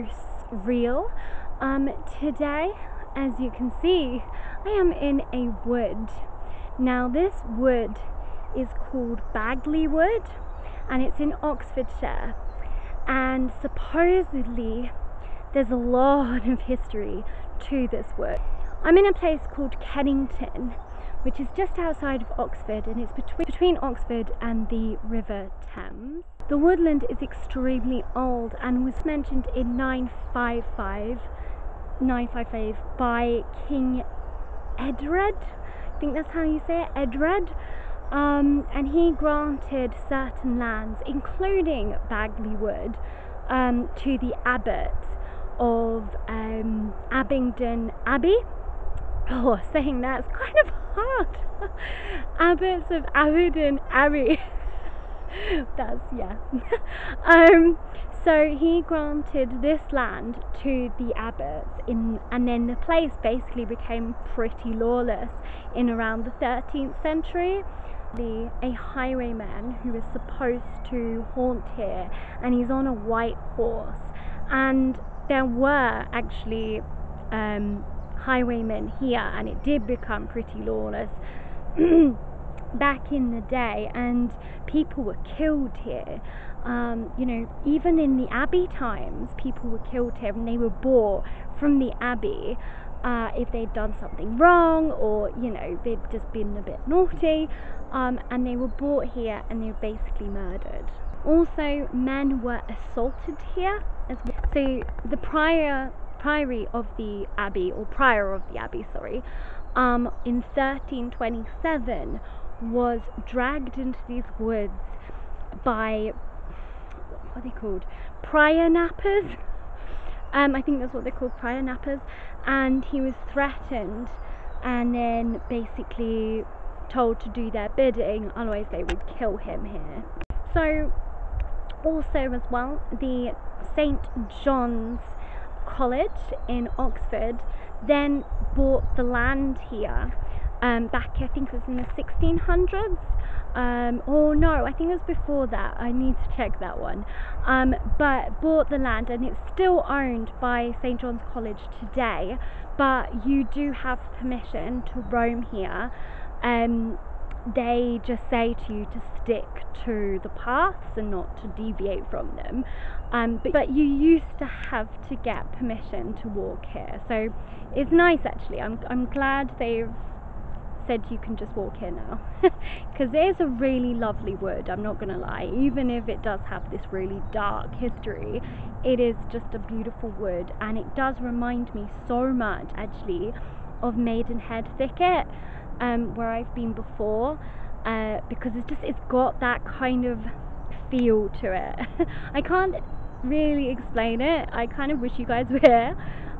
Ghosts Real. Um, today, as you can see, I am in a wood. Now, this wood is called Bagley Wood and it's in Oxfordshire. And supposedly, there's a lot of history to this wood. I'm in a place called Kennington, which is just outside of Oxford and it's between, between Oxford and the River Thames. The woodland is extremely old and was mentioned in 955, 955 by King Edred. I think that's how you say it, Edred. Um, and he granted certain lands, including Bagley Wood, um, to the abbot of um, Abingdon Abbey. Oh, saying that's kind of hard. Abbots of Abingdon Abbey. that's yeah. um, so he granted this land to the abbots in, and then the place basically became pretty lawless in around the 13th century a highwayman who is supposed to haunt here and he's on a white horse and there were actually um, highwaymen here and it did become pretty lawless back in the day and people were killed here um, you know even in the abbey times people were killed here and they were bought from the abbey uh, if they'd done something wrong or you know they'd just been a bit naughty um, and they were brought here and they were basically murdered also men were assaulted here as well. so the prior priory of the abbey or prior of the abbey sorry um, in 1327 was dragged into these woods by what are they called? Prior nappers? Um, I think that's what they're called prior nappers. And he was threatened and then basically told to do their bidding otherwise they would kill him here. So also as well the St John's College in Oxford then bought the land here um, back I think it was in the 1600s um, or no, I think it was before that. I need to check that one. Um, but bought the land and it's still owned by St John's College today. But you do have permission to roam here. Um, they just say to you to stick to the paths and not to deviate from them. Um, but, but you used to have to get permission to walk here, so it's nice actually. I'm I'm glad they've said you can just walk here now. Because it is a really lovely wood I'm not gonna lie. Even if it does have this really dark history it is just a beautiful wood. And it does remind me so much actually of Maidenhead Thicket um, where I've been before uh, because it's just it's got that kind of feel to it. I can't really explain it. I kind of wish you guys were. Here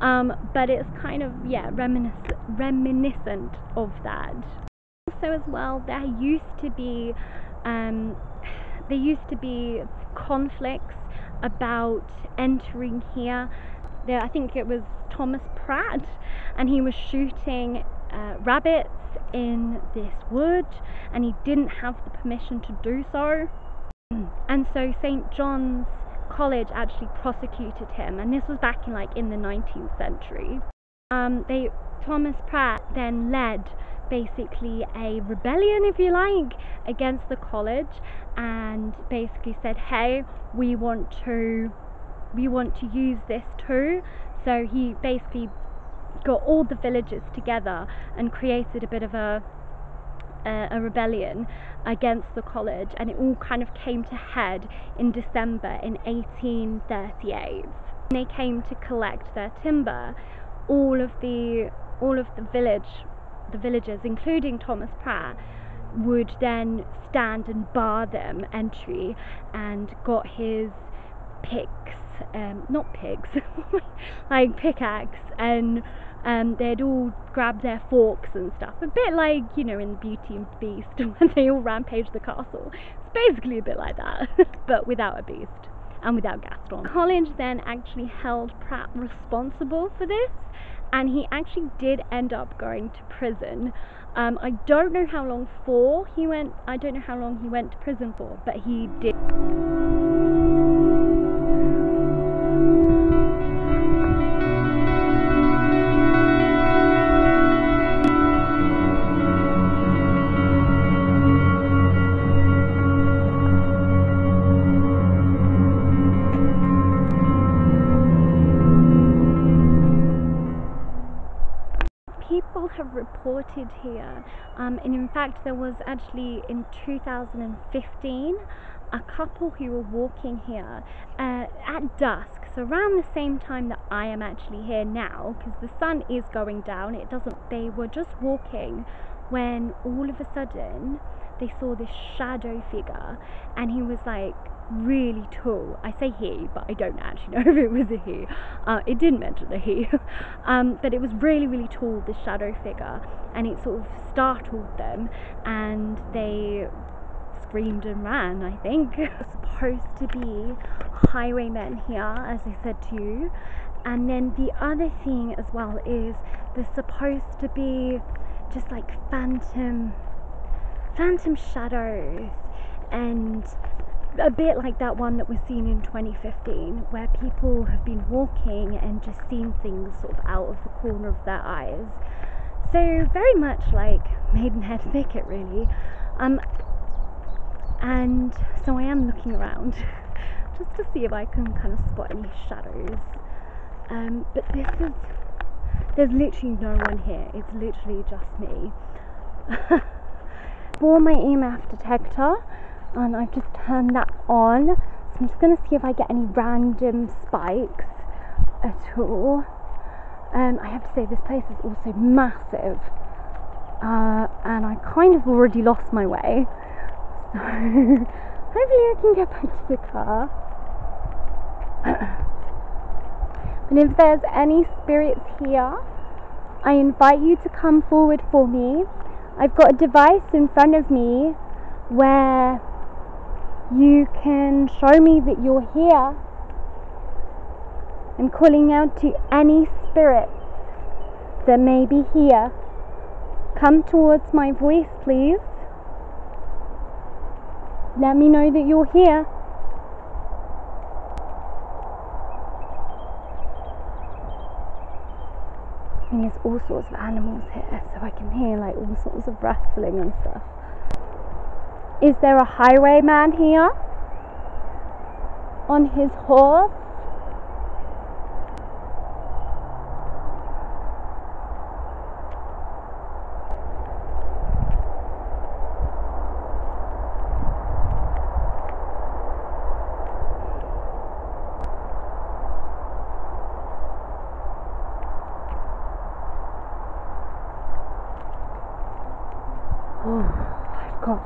um, but it's kind of yeah reminiscent reminiscent of that. Also as well there used to be um, there used to be conflicts about entering here. There I think it was Thomas Pratt and he was shooting uh, rabbits in this wood and he didn't have the permission to do so and so St John's college actually prosecuted him, and this was back in like in the 19th century. Um, they Thomas Pratt then led basically a rebellion, if you like, against the college, and basically said, "Hey, we want to, we want to use this too." So he basically got all the villagers together and created a bit of a a, rebellion against the college, and it all kind of came to head in December in 1838. When they came to collect their timber, all of the all of the village, the villagers, including Thomas Pratt, would then stand and bar them entry, and got his picks, um, not pigs, like pickaxe and um, they'd all grab their forks and stuff. A bit like, you know, in Beauty and the Beast when they all rampage the castle. It's basically a bit like that, but without a beast and without Gaston. College then actually held Pratt responsible for this and he actually did end up going to prison. Um, I don't know how long for he went, I don't know how long he went to prison for, but he did. Um, and in fact, there was actually in 2015 a couple who were walking here uh, at dusk, so around the same time that I am actually here now, because the sun is going down. It doesn't. They were just walking when all of a sudden they saw this shadow figure, and he was like really tall. I say he, but I don't actually know if it was a he. Uh, it didn't mention a he, um, but it was really, really tall, this shadow figure, and it sort of startled them, and they screamed and ran. I think supposed to be highwaymen here, as I said to you. And then the other thing as well is there's supposed to be just like phantom phantom shadows and a bit like that one that was seen in 2015 where people have been walking and just seen things sort of out of the corner of their eyes. So very much like maidenhead thicket really. Um, and so i am looking around just to see if i can kind of spot any shadows. Um, but this is there's literally no one here. It's literally just me. For my emf detector and I've just turned that on. So I'm just going to see if I get any random spikes at all. Um, I have to say, this place is also massive, uh, and I kind of already lost my way. So hopefully, I can get back to the car. and if there's any spirits here, I invite you to come forward for me. I've got a device in front of me where you can show me that you're here. I'm calling out to any spirit that may be here. Come towards my voice, please. Let me know that you're here. I mean, there's all sorts of animals here, so I can hear like all sorts of rustling and stuff. Is there a highwayman here? On his horse?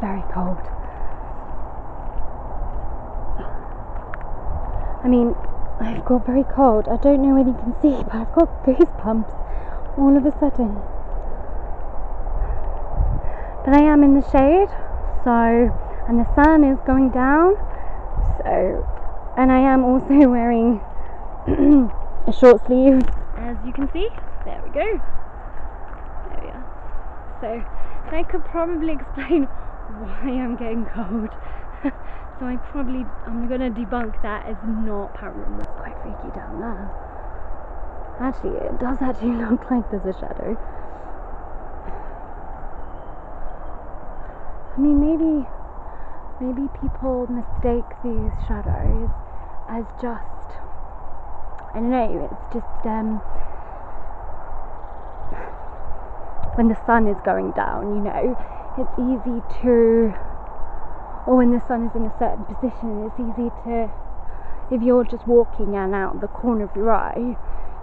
Very cold. I mean, I've got very cold. I don't know whether you can see, but I've got goosebumps all of a sudden. But I am in the shade, so, and the sun is going down, so, and I am also wearing a short sleeve, as you can see. There we go. There we are. So, I could probably explain why I'm getting cold. so I probably I'm gonna debunk that as not paranormal. It's quite freaky down there. Actually, it does actually look like there's a shadow. I mean, maybe maybe people mistake these shadows as just I don't know. It's just um, when the sun is going down. You know, it's easy to, or when the sun is in a certain position, it's easy to, if you're just walking and out the corner of your eye,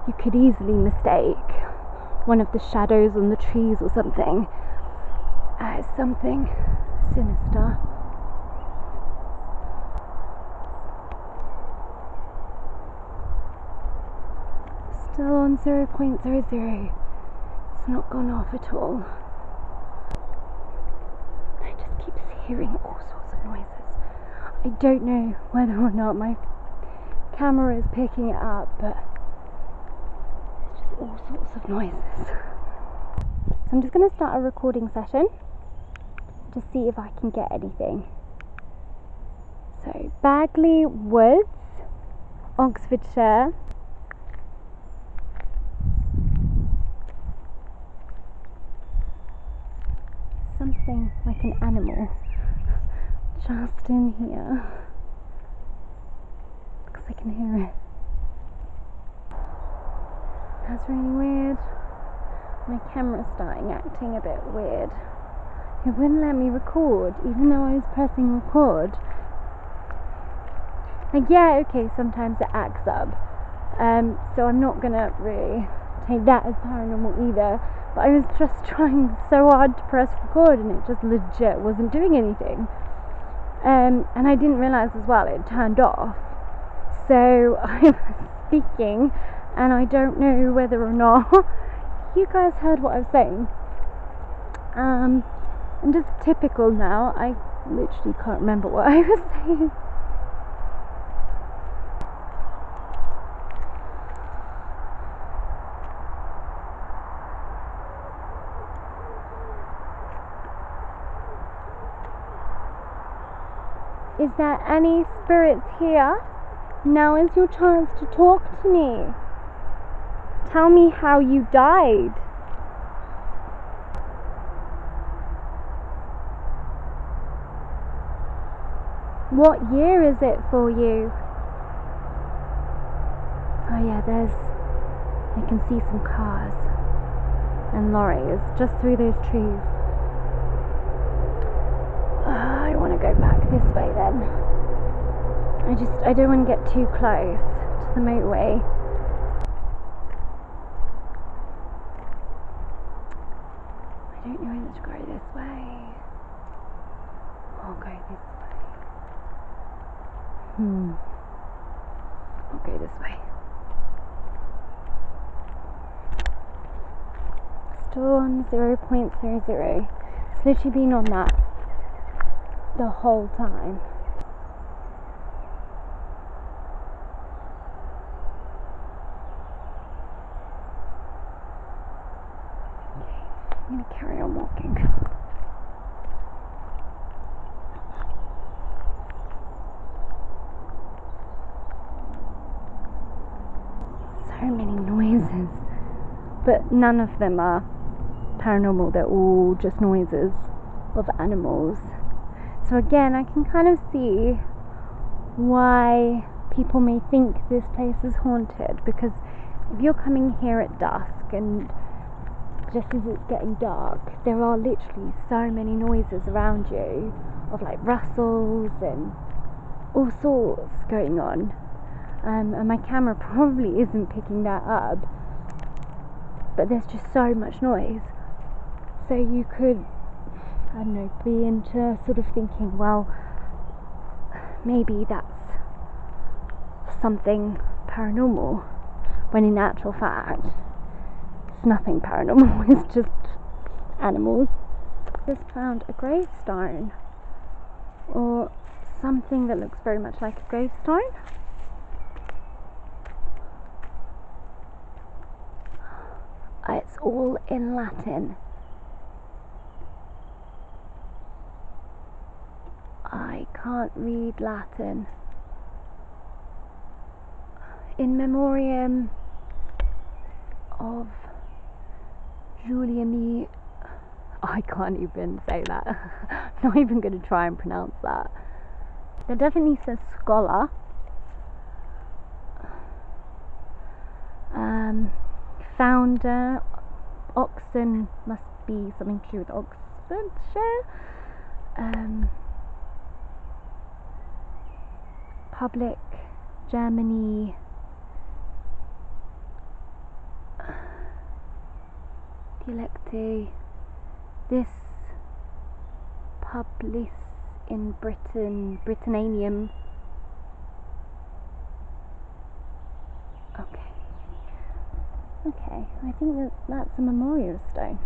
you could easily mistake one of the shadows on the trees or something as something sinister. Still on 0.00. It's not gone off at all. Hearing all sorts of noises. I don't know whether or not my camera is picking it up, but there's just all sorts of noises. So I'm just going to start a recording session to see if I can get anything. So, Bagley Woods, Oxfordshire. Something like an animal just in here because I can hear it. That's really weird. my camera's starting acting a bit weird. It wouldn't let me record, even though I was pressing record. Like, yeah, okay, sometimes it acts up. Um, so I'm not gonna really take that as paranormal either. But I was just trying so hard to press record and it just legit wasn't doing anything. Um, and I didn't realize as well it turned off. So I was speaking and I don't know whether or not you guys heard what I was saying. Um, and just typical now, I literally can't remember what I was saying. Is there any spirits here? Now is your chance to talk to me. Tell me how you died. What year is it for you? Oh, yeah, there's. I can see some cars and lorries just through those trees. Uh, I want to go back this way then. I just. I don't want to get too close to the motorway. I don't know whether to go this way or go this way. Hmm. I'll go this way. Storm 0.00. It's literally been on that the whole time. I'm gonna carry on walking. So many noises, but none of them are paranormal, they're all just noises of animals. So, again, I can kind of see why people may think this place is haunted because if you're coming here at dusk and just as it's getting dark, there are literally so many noises around you of like rustles and all sorts going on. Um, and my camera probably isn't picking that up, but there's just so much noise. So you could, I don't know, be into sort of thinking, well, maybe that's something paranormal, when in actual fact, it's nothing paranormal, it's just animals. Just found a gravestone, or something that looks very much like a gravestone. It's all in Latin. I can't read Latin. In memoriam of Julia Me. I can't even say that. I'm not even going to try and pronounce that. There definitely says scholar. Um, founder, Oxon must be something to do with Oxfordshire. Um, public, Germany. Dialecte. This publis in Britain, Britannium. Okay. Okay, I think that that's a memorial stone.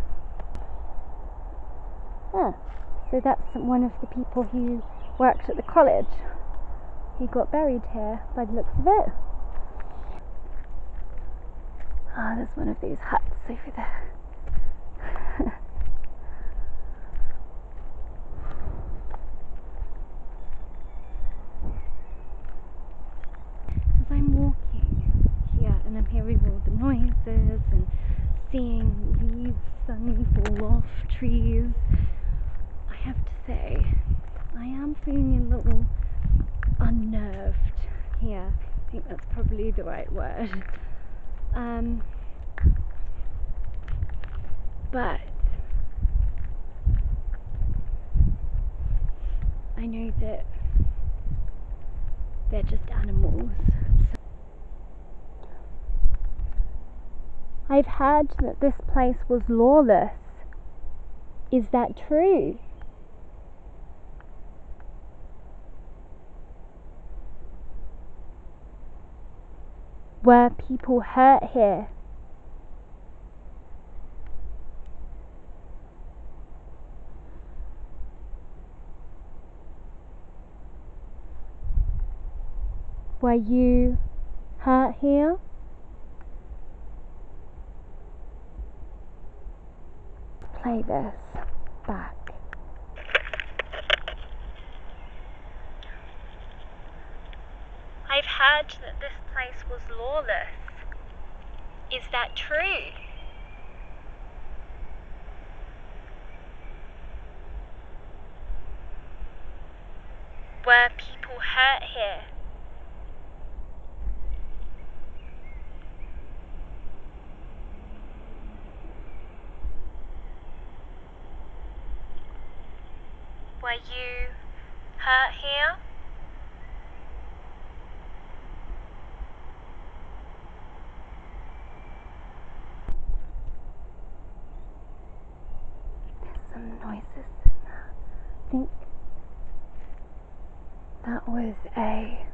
Ah, so that's one of the people who worked at the college. He got buried here by the looks of it. Ah, there's one of these huts over there. As I'm walking here and I'm hearing all the noises and seeing leaves suddenly fall off trees, I have to say, I am feeling a little unnerved here. I think that's probably the right word. Um, but I know that they're just animals. I've heard that this place was lawless. Is that true? Were people hurt here? Were you hurt here? Play this back. I've heard that this place was lawless. Is that true? Were people hurt here? Were you hurt here? There's some noises in there. I think that was a.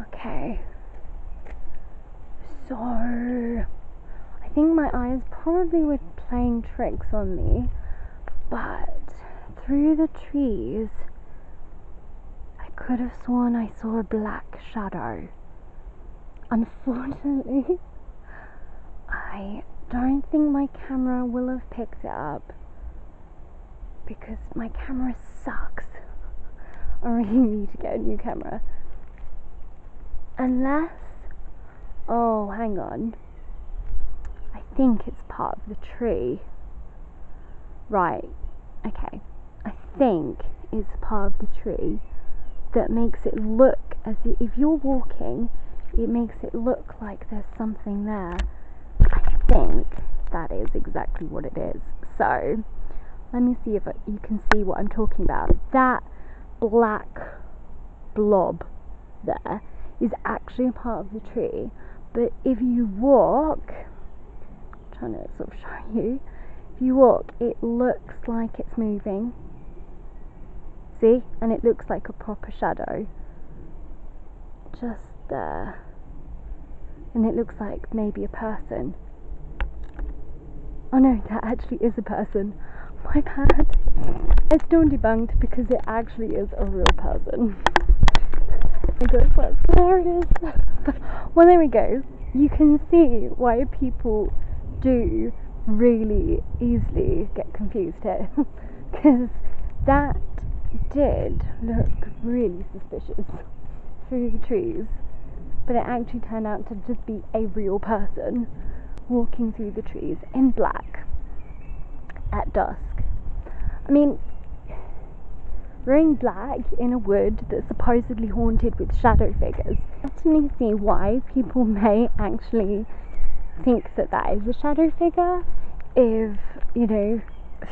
okay. So. I eyes probably were playing tricks on me, but through the trees, I could have sworn I saw a black shadow. Unfortunately, I don't think my camera will have picked it up because my camera sucks. I really need to get a new camera. Unless, oh, hang on. I think it's part of the tree. Right, okay. I think it's part of the tree that makes it look as if, you're walking, it makes it look like there's something there. I think that is exactly what it is. So, let me see if you can see what I'm talking about. That black blob there is actually a part of the tree, but if you walk, trying to sort of show you, if you walk, it looks like it's moving. See? And it looks like a proper shadow. Just there. And it looks like maybe a person. Oh no, that actually is a person. My bad. It's still debunked because it actually is a real person. I guess that's hilarious. well, there we go. You can see why people do really easily get confused here. Because that did look really suspicious through the trees, but it actually turned out to just be a real person walking through the trees in black at dusk. I mean, wearing black in a wood that's supposedly haunted with shadow figures. I definitely see why people may actually think that that is a shadow figure if, you know,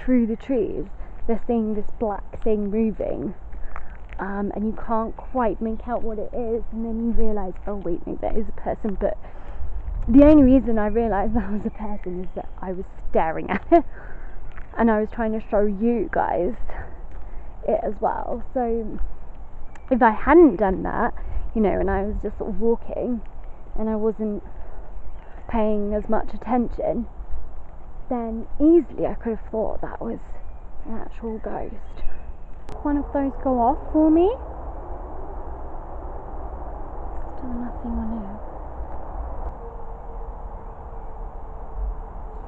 through the trees they're seeing this black thing moving. Um, and you can't quite make out what it is, and then you realise, oh wait, no, that is a person. But the only reason I realised that was a person is that I was staring at it, and I was trying to show you guys it as well. So if I hadn't done that, you know, and I was just sort of walking, and I wasn't paying as much attention, then easily I could have thought that was an actual ghost. One of those go off for me. Still nothing on it.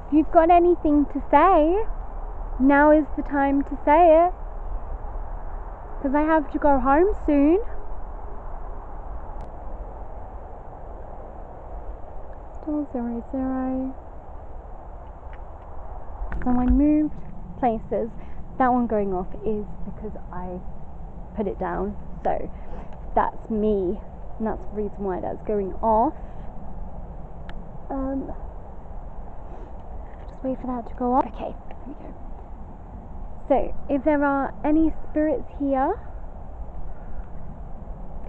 If you've got anything to say, now is the time to say it. Because I have to go home soon. Still zero zero. So I moved places. That one going off is because I put it down. So that's me. And that's the reason why that's going off. Um, just wait for that to go off. Okay, there we go. So, if there are any spirits here,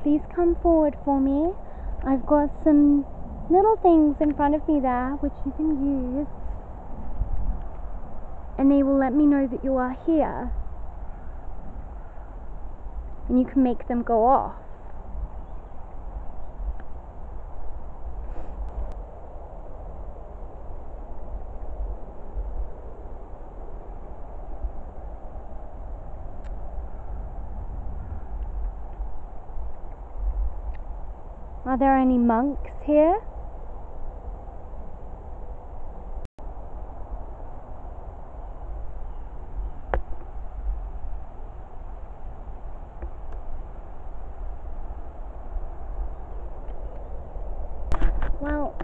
please come forward for me. I've got some little things in front of me there which you can use, and they will let me know that you are here, and you can make them go off. Are there any monks here? Well,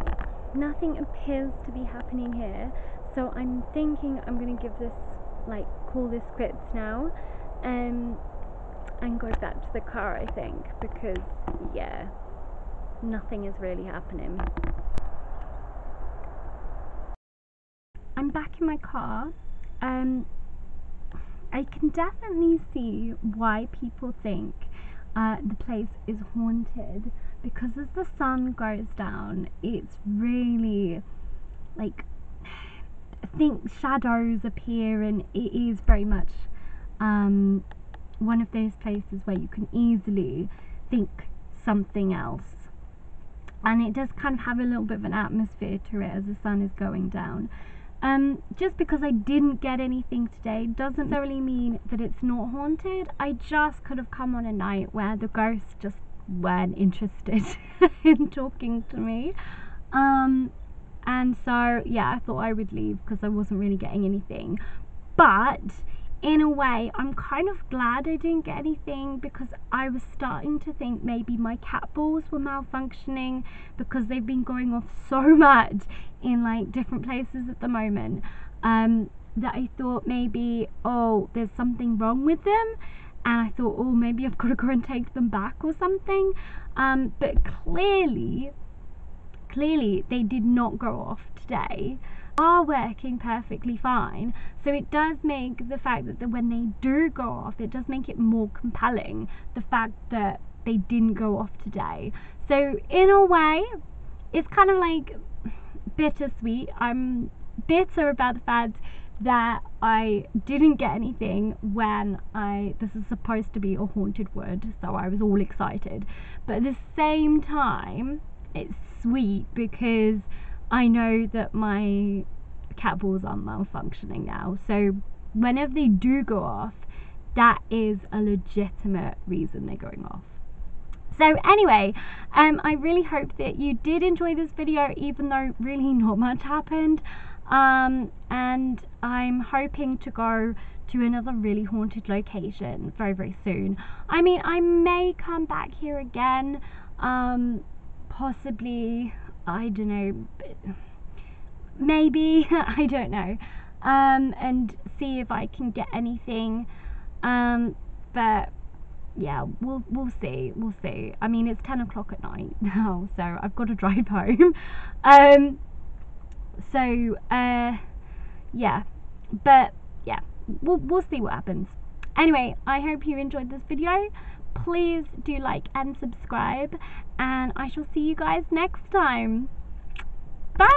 nothing appears to be happening here, so I'm thinking I'm gonna give this, like, call this quits now, um, and go back to the car, I think, because, yeah, nothing is really happening. I'm back in my car. Um, I can definitely see why people think uh, the place is haunted because as the sun goes down, it's really like I think shadows appear, and it is very much um, one of those places where you can easily think something else and it does kind of have a little bit of an atmosphere to it as the sun is going down. Um, just because I didn't get anything today doesn't necessarily mean that it's not haunted. I just could have come on a night where the ghosts just weren't interested in talking to me. Um, and so, yeah, I thought I would leave because I wasn't really getting anything. But in a way, I'm kind of glad I didn't get anything because I was starting to think maybe my cat balls were malfunctioning because they've been going off so much in like different places at the moment um, that I thought maybe, oh, there's something wrong with them. And I thought, oh, maybe I've got to go and take them back or something. Um, but clearly, clearly, they did not go off today are working perfectly fine. So it does make the fact that the, when they do go off, it does make it more compelling. The fact that they didn't go off today. So in a way, it's kind of like bittersweet. I'm bitter about the fact that I didn't get anything when I this is supposed to be a haunted wood, so I was all excited. But at the same time, it's sweet because I know that my cat balls are malfunctioning now. So whenever they do go off, that is a legitimate reason they're going off. So anyway, um, I really hope that you did enjoy this video, even though really not much happened. Um, and I'm hoping to go to another really haunted location very, very soon. I mean, I may come back here again, um, possibly I don't know, maybe, I don't know, um, and see if I can get anything, um, but yeah, we'll we'll see, we'll see. I mean, it's ten o'clock at night now, so I've got to drive home. um, so uh, yeah, but yeah, we'll we'll see what happens. Anyway, I hope you enjoyed this video please do like and subscribe, and I shall see you guys next time. Bye!